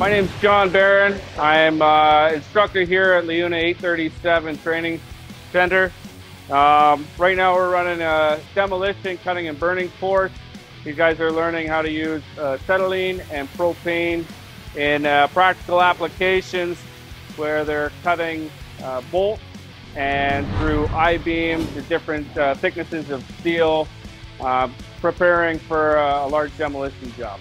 My name is John Barron. I'm uh, instructor here at LiUNA 837 Training Center. Um, right now we're running a demolition, cutting and burning course. You guys are learning how to use uh, acetylene and propane in uh, practical applications where they're cutting uh, bolts and through I-beams, the different uh, thicknesses of steel, uh, preparing for uh, a large demolition job.